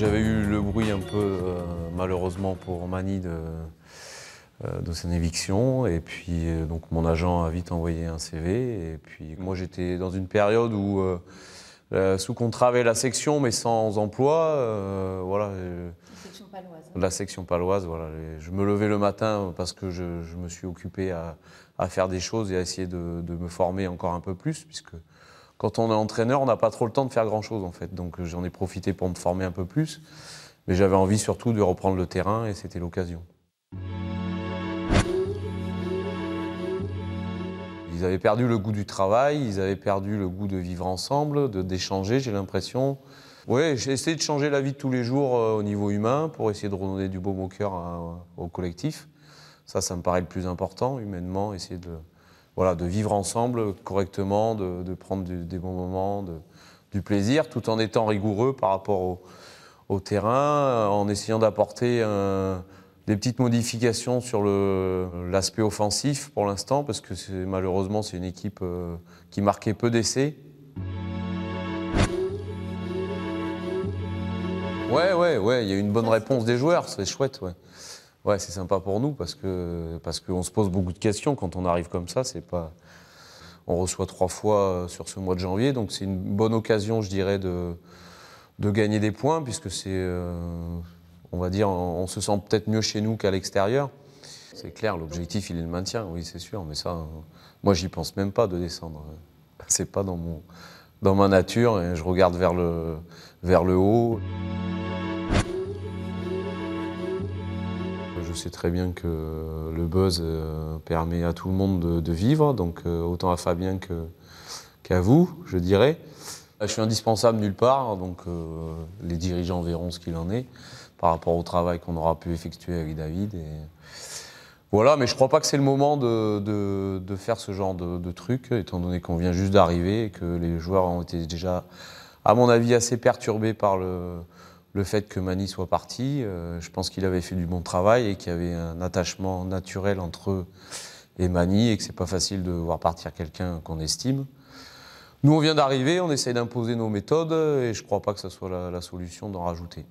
J'avais eu le bruit un peu, euh, malheureusement pour Mani, de, de son éviction. Et puis, euh, donc, mon agent a vite envoyé un CV. Et puis, moi, j'étais dans une période où, euh, sous contrat avec la section, mais sans emploi. euh, voilà. euh, La section paloise. la section paloise, voilà. Je me levais le matin parce que je, je me suis occupé à, à faire des choses et à essayer de, de me former encore un peu plus, puisque quand on est entraîneur, on n'a pas trop le temps de faire grand-chose en fait. Donc j'en ai profité pour me former un peu plus, mais j'avais envie surtout de reprendre le terrain et c'était l'occasion. Ils avaient perdu le goût du travail, ils avaient perdu le goût de vivre ensemble, d'échanger, j'ai l'impression. Oui, j'ai essayé de changer la vie de tous les jours euh, au niveau humain pour essayer de redonner du baume au cœur au collectif. Ça, ça me paraît le plus important, humainement, essayer de, voilà, de vivre ensemble correctement, de, de prendre des bons moments, du plaisir, tout en étant rigoureux par rapport au, terrain, en essayant d'apporter un- des petites modifications sur l'aspect offensif pour l'instant, parce que malheureusement, c'est une équipe euh, qui marquait peu d'essais. Ouais, ouais, ouais, il y a une bonne réponse des joueurs, c'est chouette, ouais. Ouais, c'est sympa pour nous parce que parce qu'on se pose beaucoup de questions quand on arrive comme ça. C'est pas, on reçoit trois fois euh, sur ce mois de janvier, donc c'est une bonne occasion, je dirais, de de gagner des points puisque c'est, euh, on va dire, on, se sent peut-être mieux chez nous qu'à l'extérieur. C'est clair, l'objectif il est le maintien, oui, c'est sûr, mais ça, moi j'y pense même pas de descendre. C'est pas dans ma nature et je regarde vers le haut. Je sais très bien que le buzz euh, permet à tout le monde de, vivre, donc euh, autant à Fabien qu'à vous, je dirais. Je suis indispensable nulle part, donc euh, les dirigeants verront ce qu'il en est par rapport au travail qu'on aura pu effectuer avec David. Voilà, mais je crois pas que c'est le moment de, faire ce genre de, truc, étant donné qu'on vient juste d'arriver et que les joueurs ont été déjà, à mon avis, assez perturbés par le, fait que Mani soit parti. Euh, je pense qu'il avait fait du bon travail et qu'il y avait un attachement naturel entre eux et Mani et que c'est pas facile de voir partir quelqu'un qu'on estime. Nous, on vient d'arriver, on essaye d'imposer nos méthodes et je crois pas que ce soit la solution d'en rajouter.